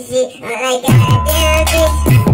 crazy, like I do is.